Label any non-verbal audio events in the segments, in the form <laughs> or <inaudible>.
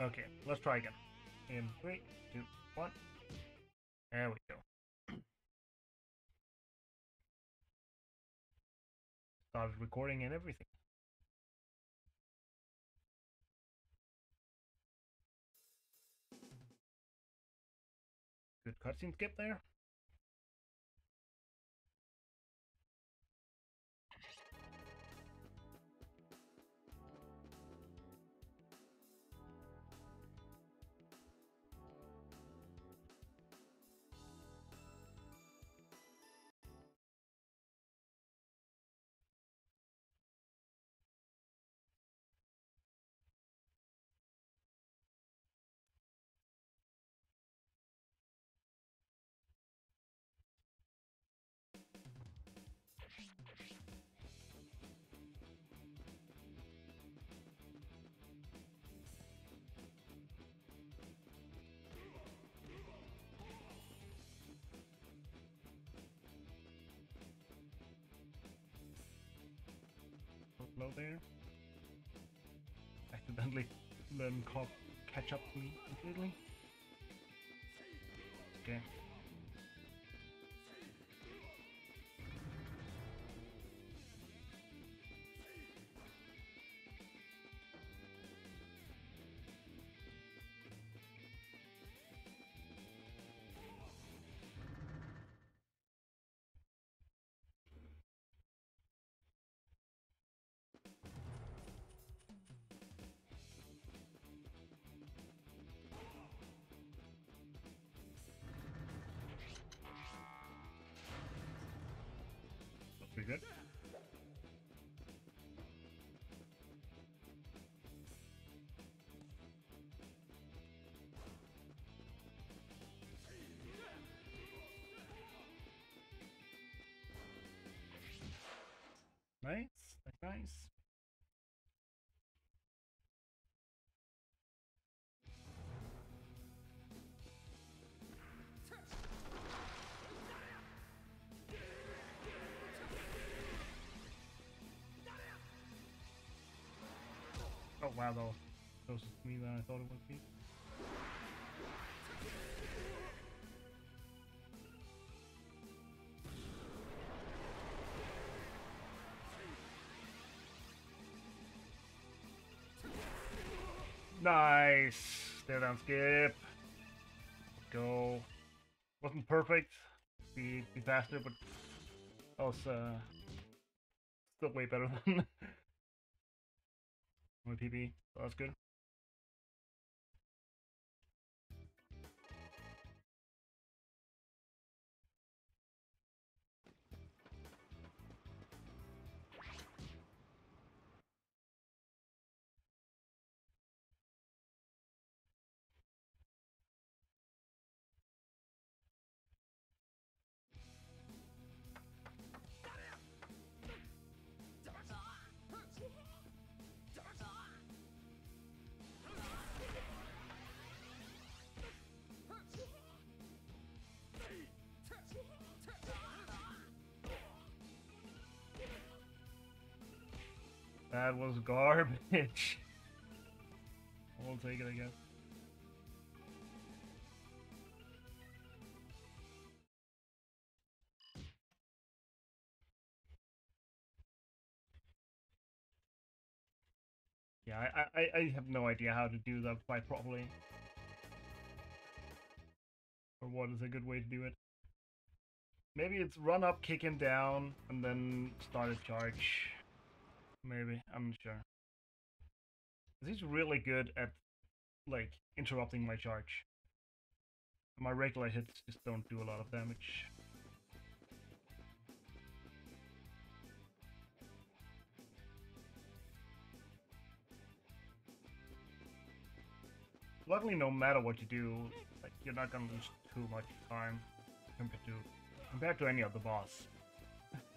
Okay, let's try again. In three, two, one. There we go. Started recording and everything. Good cutscene skip there. Low there. Accidentally let him catch up to me completely. Okay. Good. Nice, nice. Oh wow, though. Closer to me than I thought it would be. Nice! Stare down skip. Go. Wasn't perfect. Be, faster, but was uh, still way better <laughs> than PB. So that's good. That was garbage. <laughs> I'll take it, I guess. Yeah, I, I, I have no idea how to do that fight properly. Or what is a good way to do it. Maybe it's run up, kick him down, and then start a charge. Maybe, I'm not sure. He's really good at, like, interrupting my charge. My regular hits just don't do a lot of damage. Luckily, no matter what you do, like, you're not gonna lose too much time compared to compared to any other boss.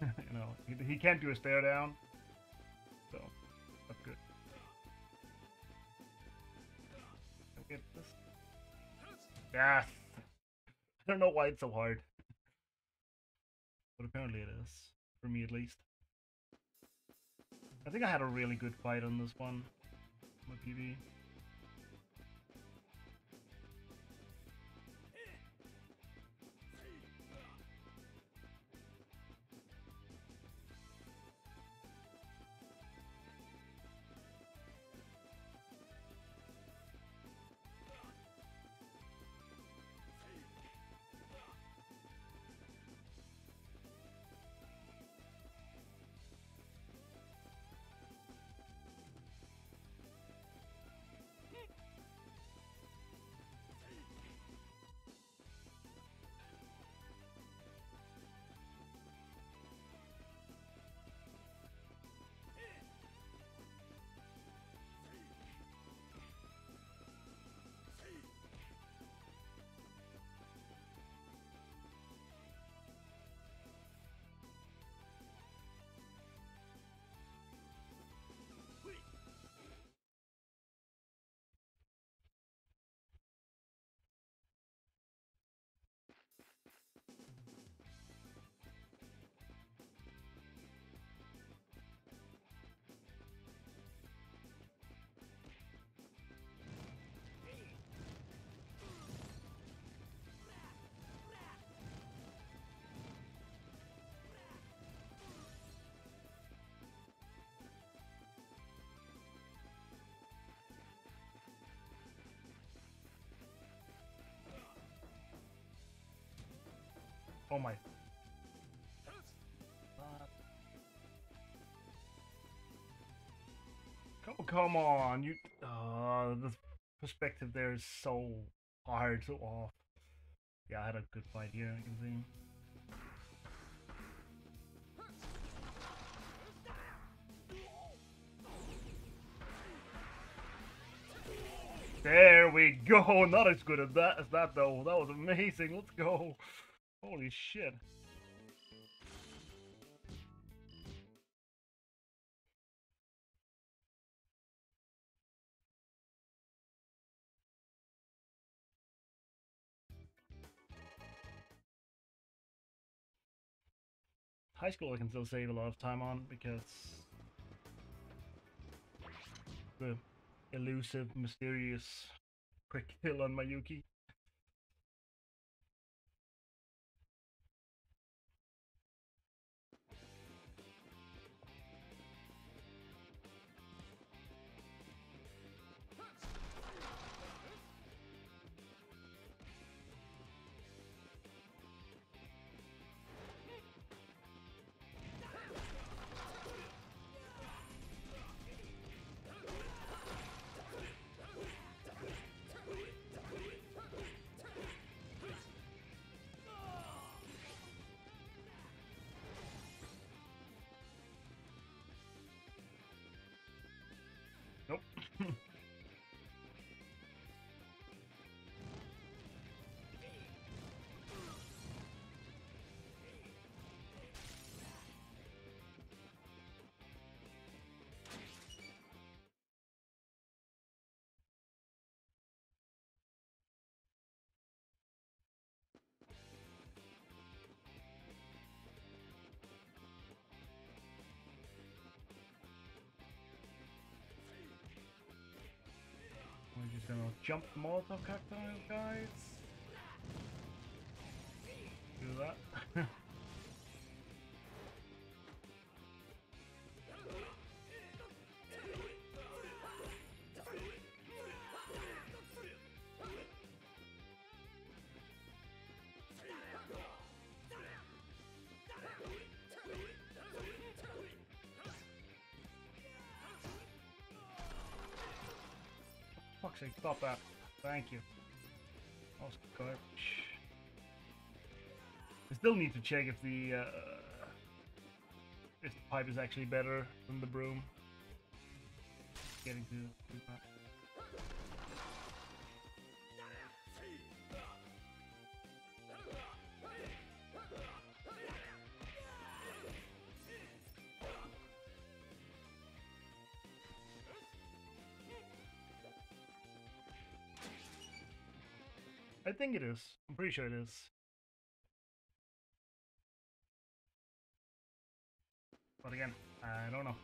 <laughs> you know, he, he can't do a stare down, so that's good. Get this? Yeah. I don't know why it's so hard, but apparently it is for me at least. I think I had a really good fight on this one, my PB. Oh my. Come, come on, you. Uh, the perspective there is so hard, to off. Yeah, I had a good fight here, I can see. There we go. <laughs> Not as good as that as that though. That was amazing. Let's go. Holy shit. High school I can still save a lot of time on because the elusive, mysterious <laughs> quick kill on Mayuki. Gonna jump the Molotov guys. Fuck's sake, stop that. Thank you. Was garbage. I still need to check if the uh, if the pipe is actually better than the broom. Getting to I think it is. I'm pretty sure it is. But again, I don't know.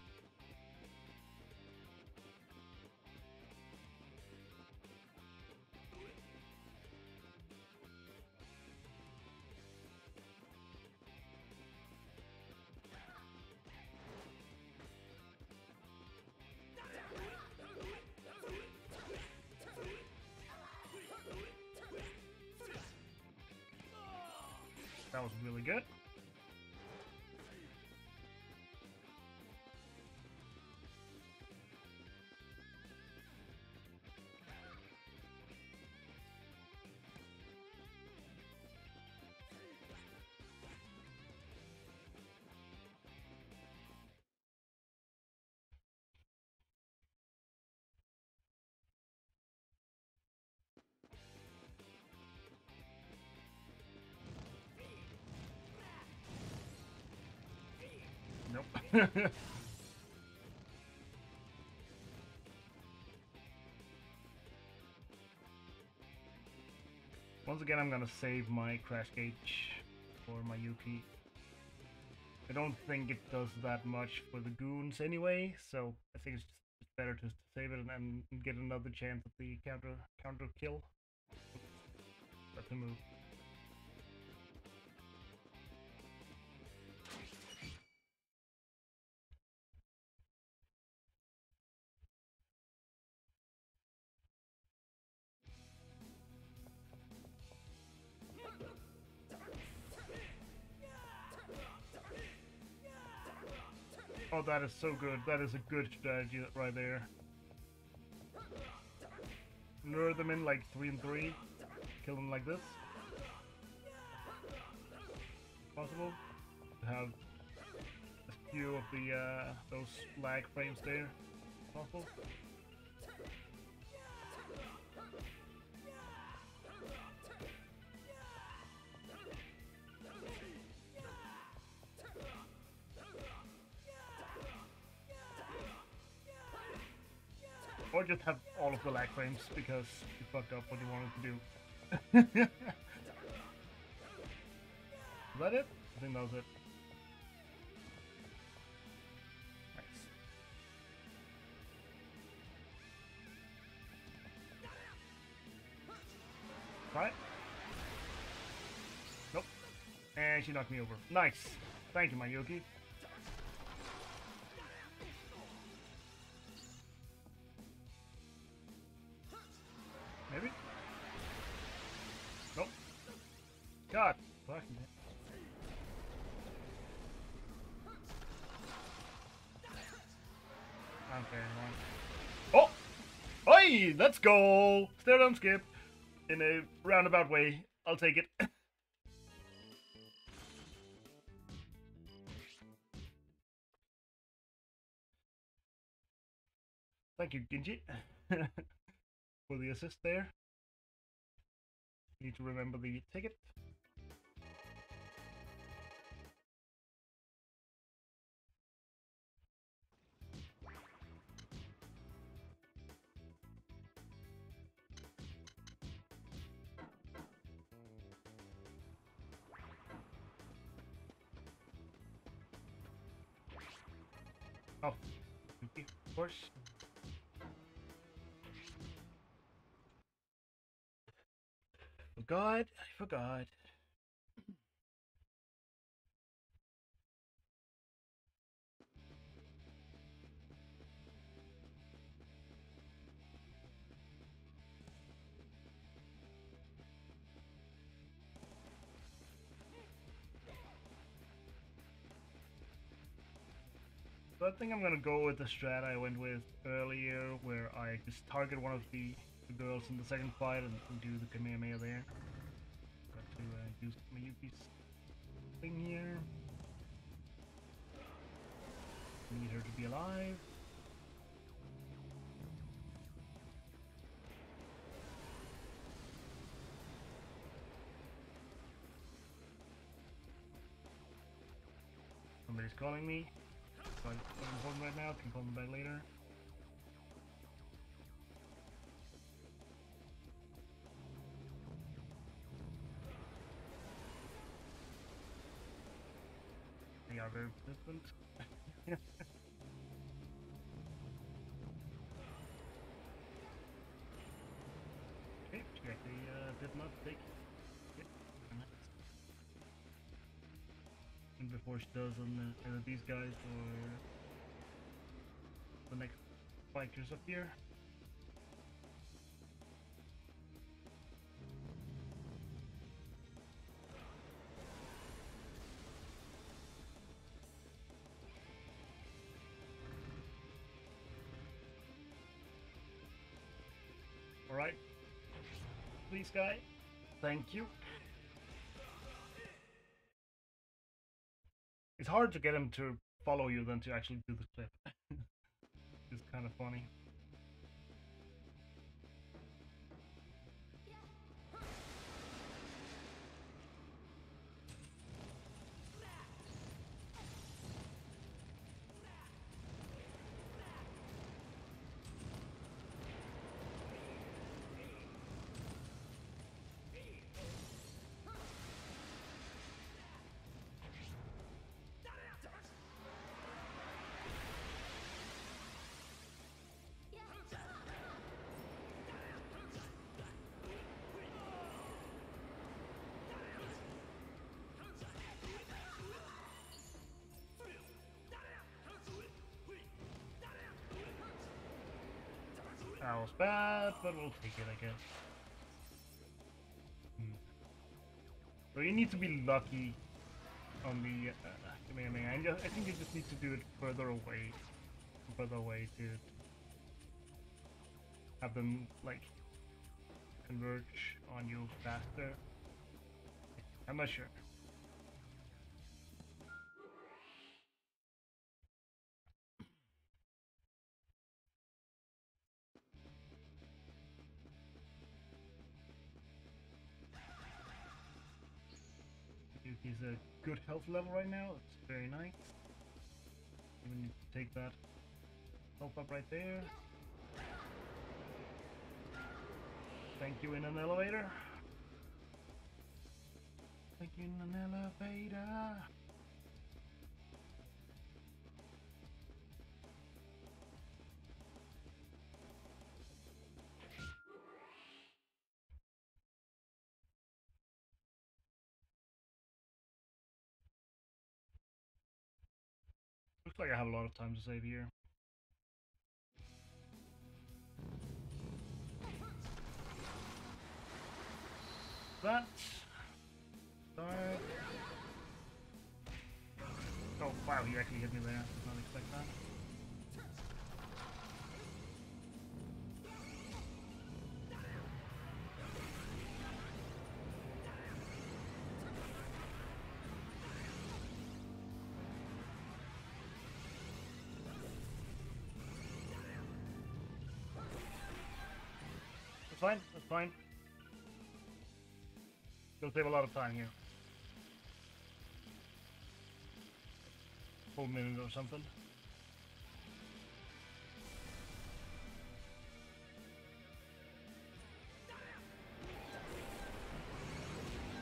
Good. <laughs> Once again, I'm gonna save my crash gauge for my Yuki. I don't think it does that much for the goons anyway, so I think it's just better to save it and, get another chance at the counter counter kill. A move. That is so good. That is a good strategy right there. Lure them in like 3 and 3. Kill them like this. Possible. Have a few of the, uh, those lag frames there. Possible. Or just have all of the lag frames because you fucked up what you wanted to do. Is that it? I think that was it. Nice. Right? Nope. And she knocked me over. Nice. Thank you, Mayuki. Let's go! Stare down skip. In a roundabout way. I'll take it. <coughs> Thank you, Ginji. <laughs> for the assist there. Need to remember the ticket. Forgot, I forgot. So I think I'm gonna go with the strat I went with earlier, where I just target one of the, the girls in the second fight and, do the Kamehameha there. Got to uh, use Miyuki's thing here. Need her to be alive. Somebody's calling me. So I'm important right now, can call them back later. Persistent. okay, actually uh, before she does on the, uh, these guys or the next fighters up here. Please, guy. Thank you. It's hard to get him to follow you than to actually do the clip. <laughs> it's kind of funny. Was bad, but we'll take it, I guess. Hmm. So you need to be lucky on the uh, Kamehameha. I, just, I think you just need to do it further away. Further away to have them, like, converge on you faster. I'm not sure. Level right now. It's very nice. We need to take that health up right there. Thank you in an elevator. Thank you in an elevator. I have a lot of time to save here. That. Start. Oh wow, you actually hit me there. Did not expect that. That's fine, that's fine. It'll save a lot of time here. Full minute or something.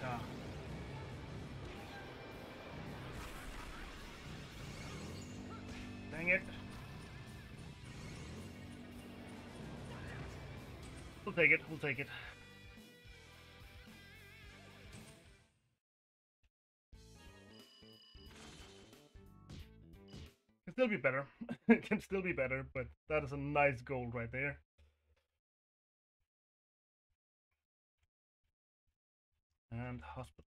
Ah. Dang it. Take it, we'll take it. Can still be better. <laughs> It can still be better, but that is a nice goal right there. And hospital.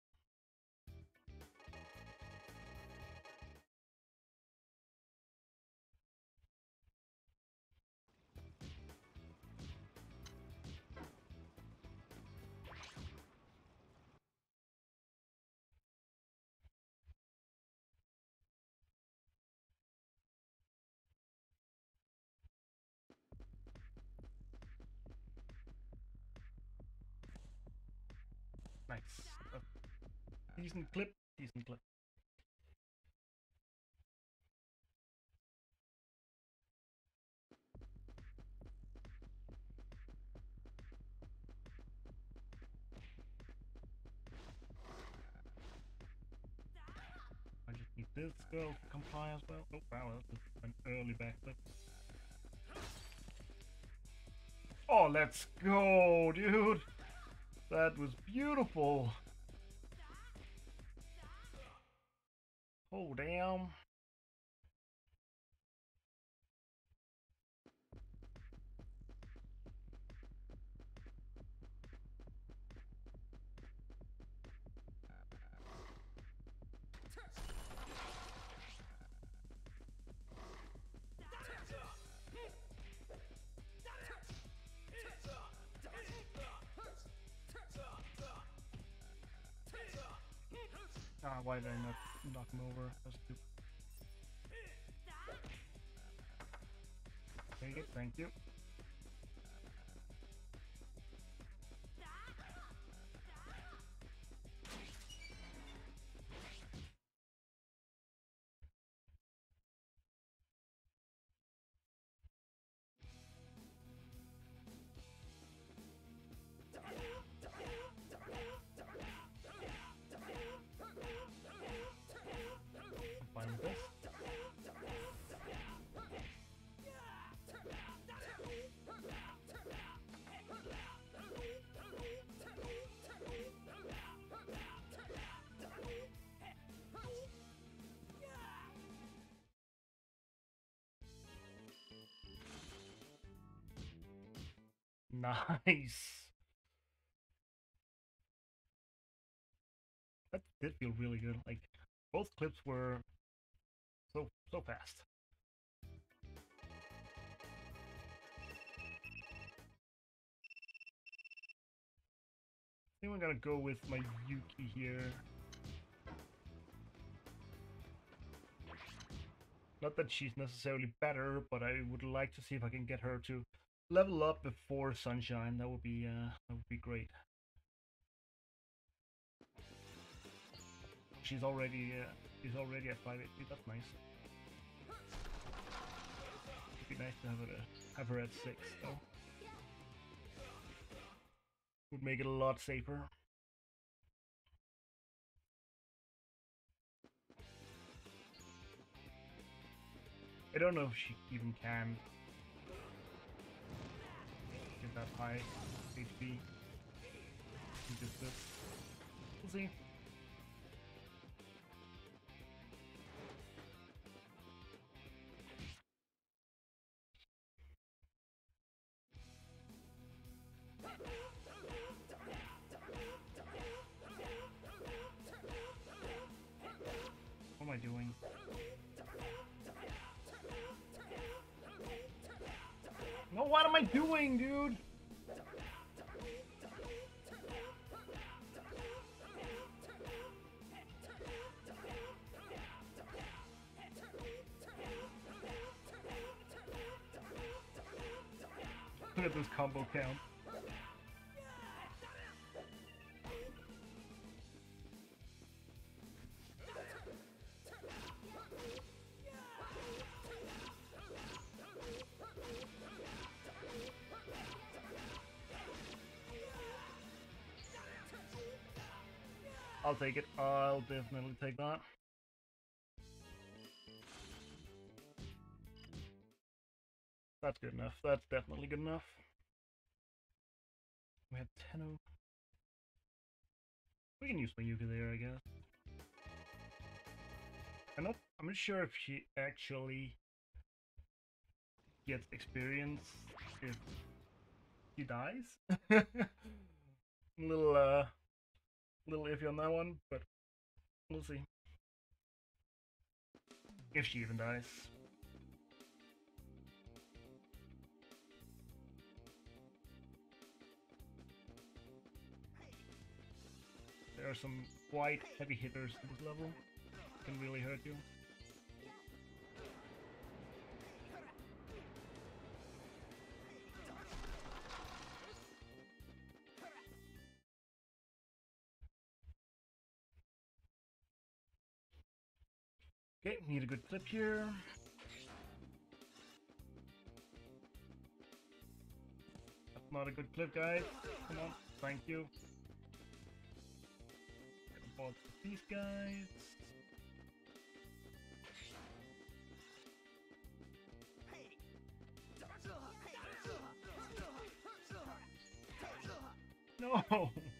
Clip, decent clip. I just need this girl to comply as well. Oh wow, that's an early backflip. Oh, let's go, dude! That was beautiful. Oh, damn. Ah, did I not knock him over? That's stupid. Take it, thank you. Nice. That did feel really good. Like both clips were so so fast. I think we're gonna go with my Yuki here. Not that she's necessarily better, but I would like to see if I can get her to level up before Sunshine. That would be uh, that would be great. She's already uh, she's already at 580. That's nice. It'd be nice to have her uh, have her at six though. Would make it a lot safer. I don't know if she even can get that high HP. Just this. We'll see. Doing, dude? Look at this combo count. I'll take it. I'll definitely take that. That's good enough. That's definitely good enough. We have Tennou. We can use Mayuka there, I guess. I'm not. I'm not sure if she actually gets experience if she dies. <laughs> little, uh, little iffy on that one, but we'll see. If she even dies. There are some quite heavy hitters at this level. Can really hurt you. Okay, need a good clip here. That's not a good clip, guys. Come on, thank you. These guys. No! <laughs>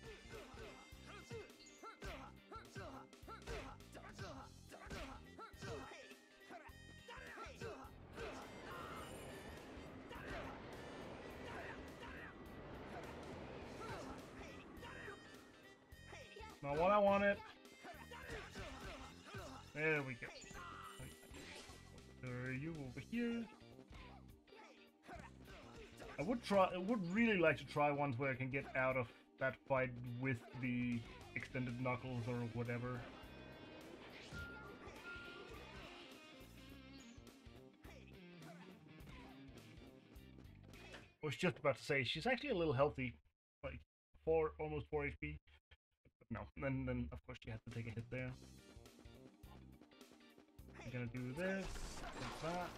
Not what I wanted. There we go. There you over here. I would try. I would really like to try ones where I can get out of that fight with the extended knuckles or whatever. I was just about to say she's actually a little healthy, like four, almost four HP. No, then then of course you have to take a hit there. I'm gonna do this, like that.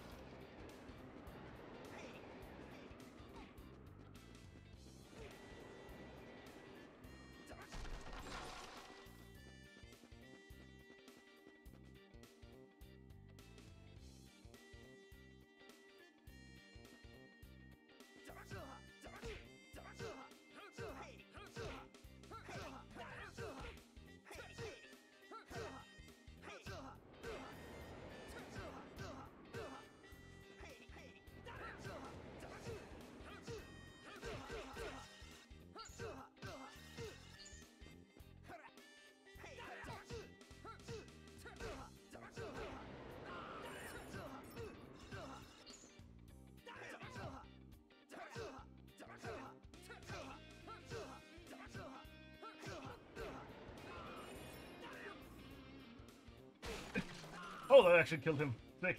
Oh, that actually killed him. Sick.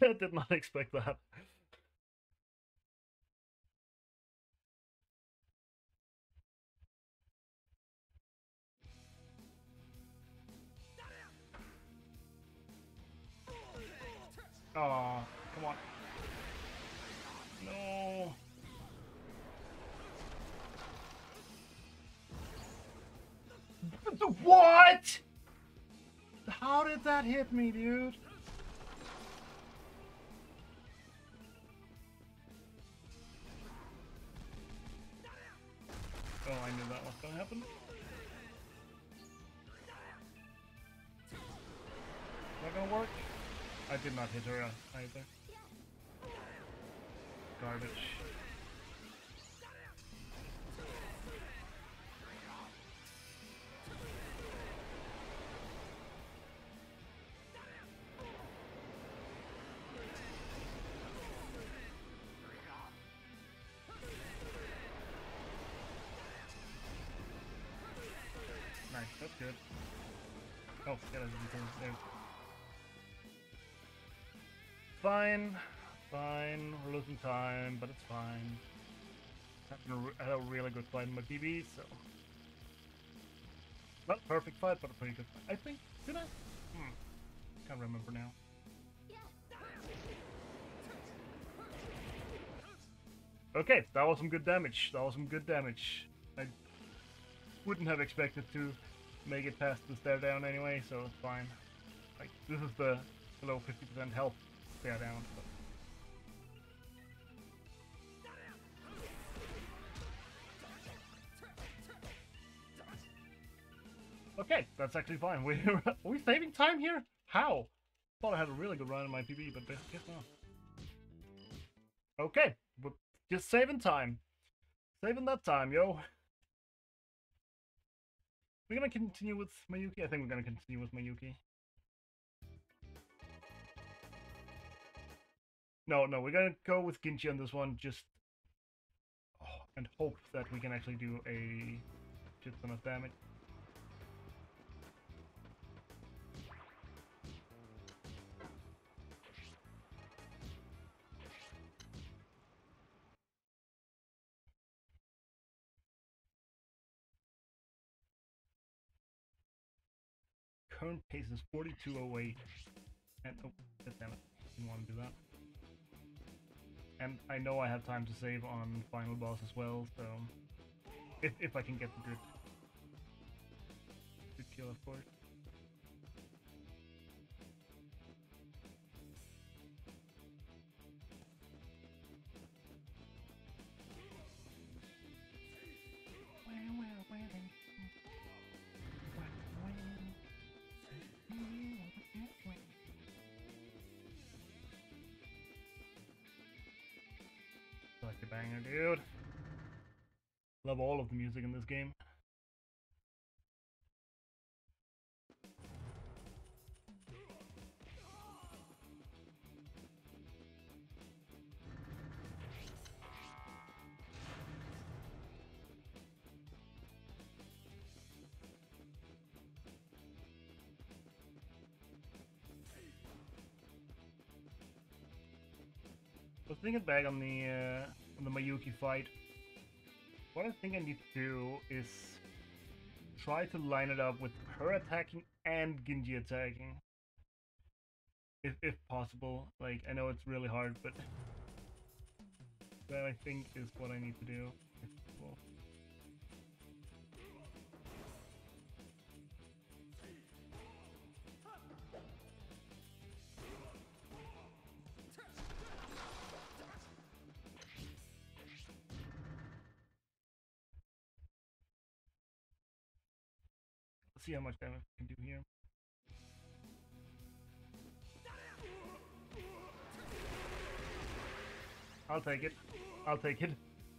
<laughs> I did not expect that. That hit me, dude? Oh, I knew that was gonna happen. Not gonna work? I did not hit her uh, either. Garbage. Good. Oh, yeah, that's everything there. Fine, fine, we're losing time, but it's fine. I had a really good fight in my PB, so... Not perfect fight, but a pretty good fight. I think, did I? Hmm, can't remember now. Okay, that was some good damage. That was some good damage. I wouldn't have expected to make it past the stare down anyway, so it's fine. Like, this is the below 50% health stare down. But... Okay, that's actually fine. <laughs> We are we saving time here? How? Thought I had a really good run in my PB, but guess not. Okay, but just saving time. Saving that time, yo. We're gonna continue with Mayuki? I think we're gonna continue with Mayuki. No, no, we're gonna go with Ginji on this one, just... Oh, and hope that we can actually do a shit ton of damage. Current pace is 4208. And oh, damn it, didn't want to do that. And I know I have time to save on final boss as well, so if if I can get the good good kill, of course. Banger, dude. Love all of the music in this game. thinking back on the uh, the Mayuki fight. What I think I need to do is try to line it up with her attacking and Ginji attacking. If if possible. Like I know it's really hard, but that I think is what I need to do. See how much damage we can do here. I'll take it. I'll take it.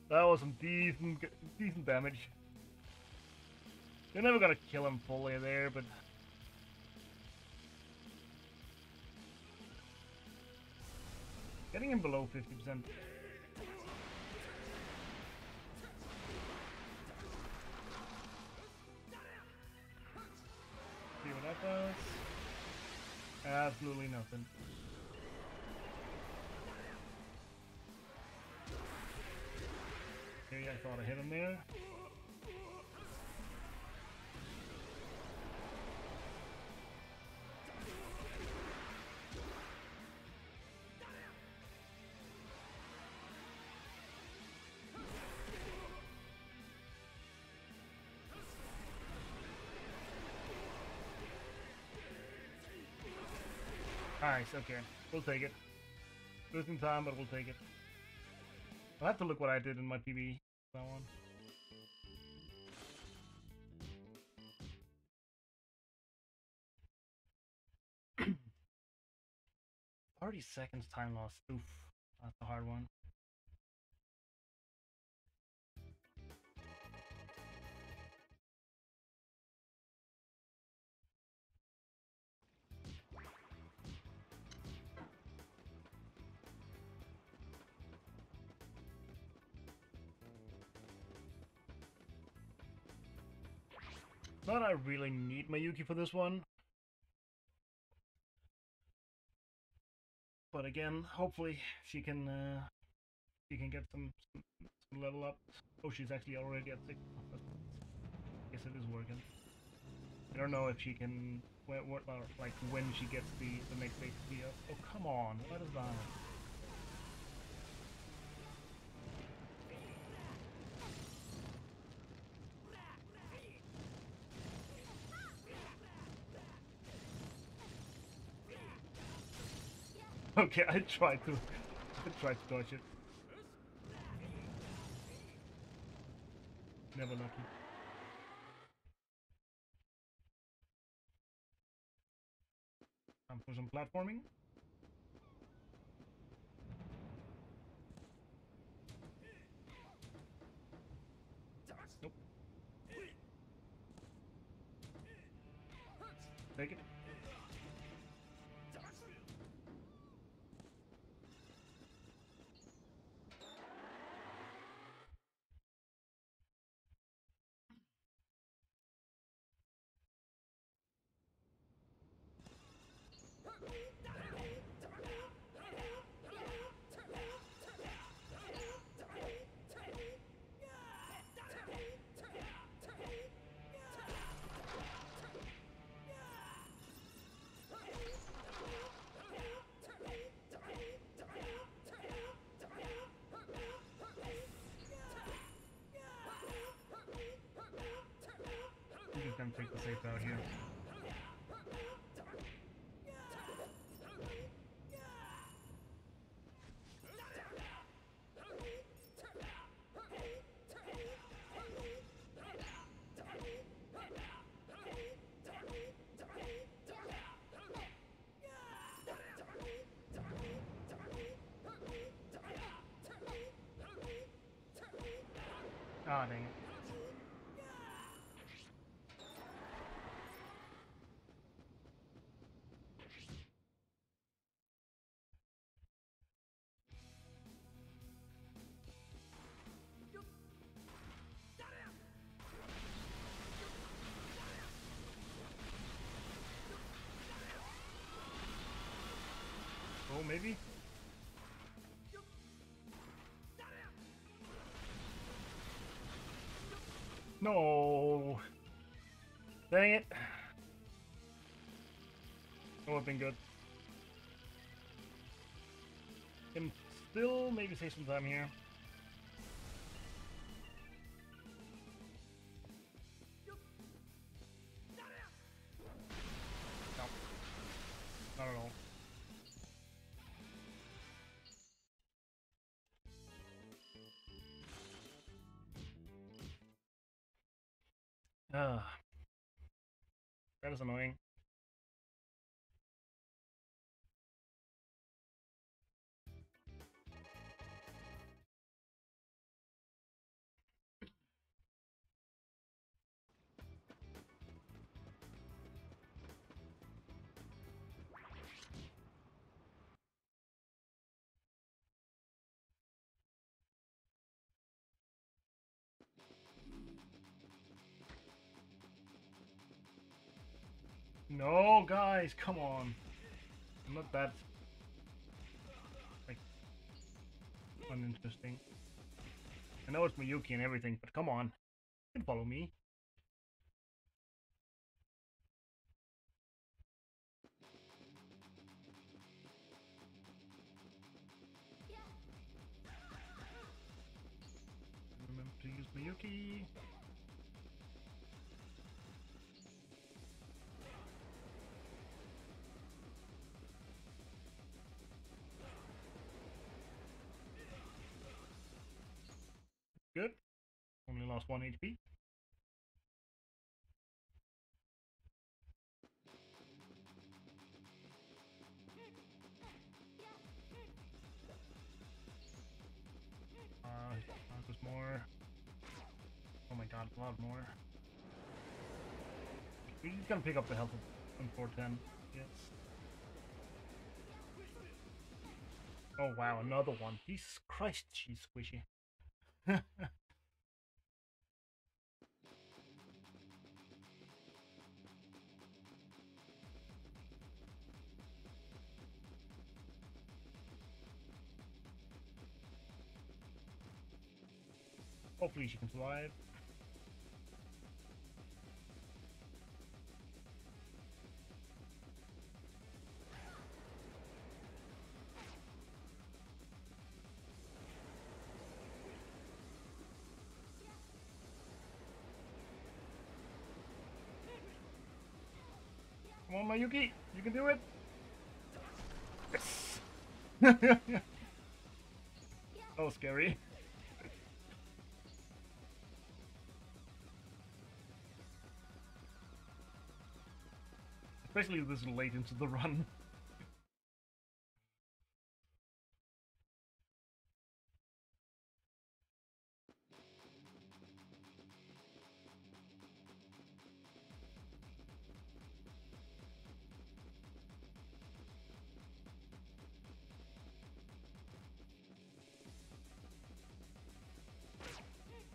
That was some decent, decent damage. You're never gonna kill him fully there, but... Getting him below 50% that does? Absolutely nothing. Okay, I thought I hit him there. Nice, okay. We'll take it. Losing time, but we'll take it. I'll have to look what I did in my PB. That one. <clears throat> 30 seconds time loss. Oof. That's a hard one. I really need Mayuki for this one. But again, hopefully she can uh, she can get some, some, level up. Oh, she's actually already at six. I guess it is working. I don't know if she can, like when she gets the the next HP up. Oh come on, what is that? <laughs> Okay, I tried to I tried to dodge it. Never lucky. Time for some platforming. Nope. Take it. Maybe? No! Dang it! That would have been good. Can still maybe save some time here. No. Not at all. Is annoying. No, guys, come on. I'm not that like uninteresting. I know it's Miyuki and everything, but come on. You can follow me. Remember to use Miyuki. Lost one HP. Uh, there's more. Oh my god, a lot more. He's gonna pick up the health of 410. Yes. Oh wow, another one. Jesus Christ, she's squishy. <laughs> Hopefully she can survive. Come on, Mayuki, you can do it. Yes. <laughs> that scary. Especially this late into the run.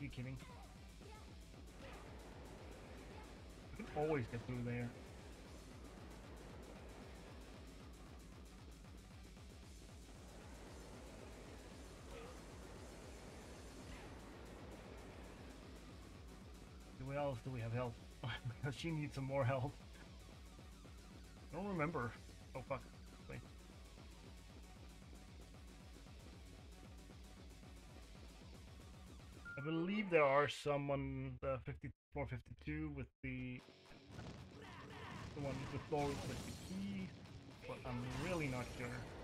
you kidding? I can always get through there. Else do we have help? <laughs> she needs some more help. I don't remember. Oh fuck. Wait. I believe there are some on the 5452 with the the one with the with the key, but I'm really not sure.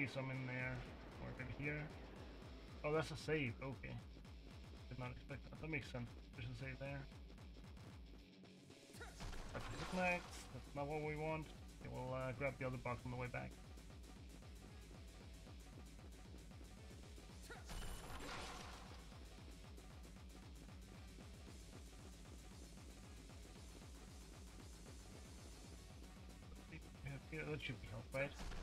Be some in there, or in here. Oh, that's a save. Okay. Did not expect that. That makes sense. There's a save there. That's hit. That's not what we want. Okay, we'll uh, grab the other box on the way back. Yeah, that should be help, right?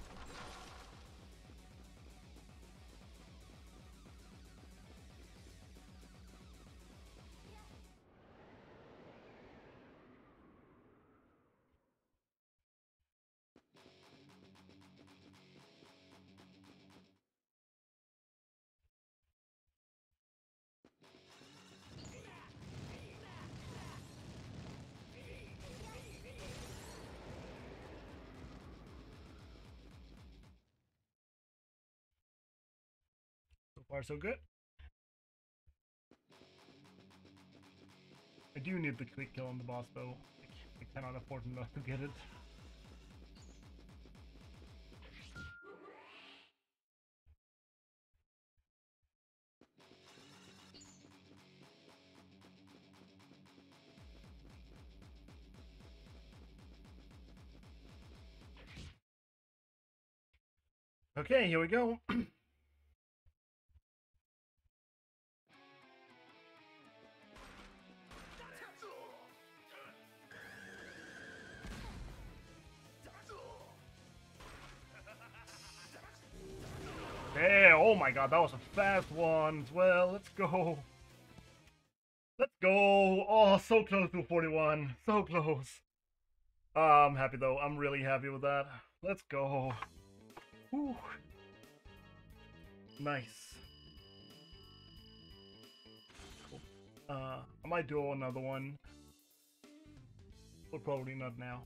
Far, so good. I do need the quick kill on the boss, though. I cannot afford not to <laughs> get it. Okay, here we go. <clears throat> god, that was a fast one well. Let's go. Let's go. Oh, so close to 41. So close. Uh, I'm happy though. I'm really happy with that. Let's go. Whew. Nice. Uh, I might do another one. But probably not now.